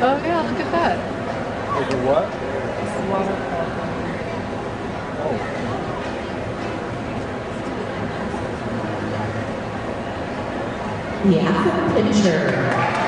Oh yeah, look at that. There's a what? It's a waterfall. Oh. Yeah, picture.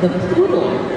the poodle.